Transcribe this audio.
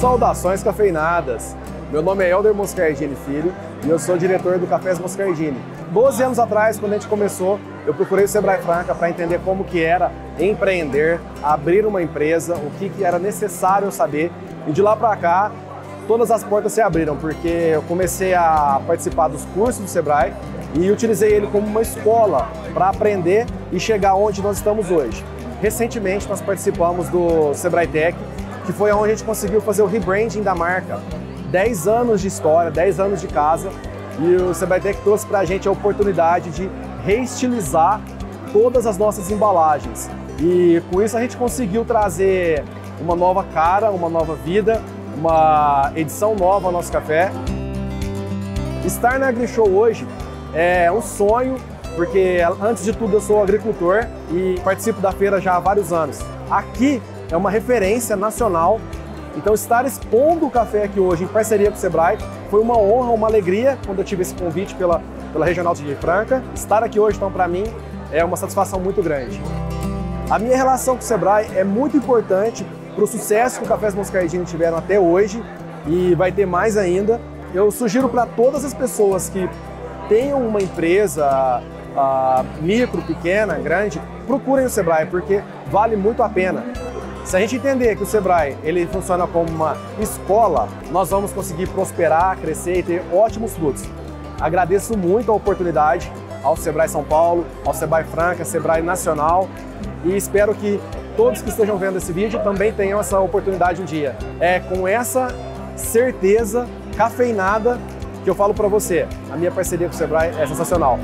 Saudações cafeinadas! Meu nome é Helder Moscardini Filho e eu sou diretor do Cafés Moscardini. Doze anos atrás, quando a gente começou, eu procurei o Sebrae Franca para entender como que era empreender, abrir uma empresa, o que, que era necessário saber. E de lá para cá, todas as portas se abriram, porque eu comecei a participar dos cursos do Sebrae e utilizei ele como uma escola para aprender e chegar onde nós estamos hoje. Recentemente, nós participamos do Sebrae Tech, que foi onde a gente conseguiu fazer o rebranding da marca. 10 anos de história, 10 anos de casa, e o Sebrae Tech trouxe para a gente a oportunidade de reestilizar todas as nossas embalagens. E com isso a gente conseguiu trazer uma nova cara, uma nova vida, uma edição nova ao nosso café. Estar na AgriShow hoje é um sonho, porque antes de tudo eu sou agricultor e participo da feira já há vários anos. Aqui é uma referência nacional então, estar expondo o café aqui hoje em parceria com o Sebrae foi uma honra, uma alegria quando eu tive esse convite pela, pela Regional de Franca. Estar aqui hoje, então, para mim, é uma satisfação muito grande. A minha relação com o Sebrae é muito importante para o sucesso que o Cafés Moscardini tiveram até hoje e vai ter mais ainda. Eu sugiro para todas as pessoas que tenham uma empresa uh, micro, pequena, grande, procurem o Sebrae, porque vale muito a pena. Se a gente entender que o Sebrae ele funciona como uma escola, nós vamos conseguir prosperar, crescer e ter ótimos frutos. Agradeço muito a oportunidade ao Sebrae São Paulo, ao Sebrae Franca, Sebrae Nacional e espero que todos que estejam vendo esse vídeo também tenham essa oportunidade um dia. É com essa certeza cafeinada que eu falo para você, a minha parceria com o Sebrae é sensacional.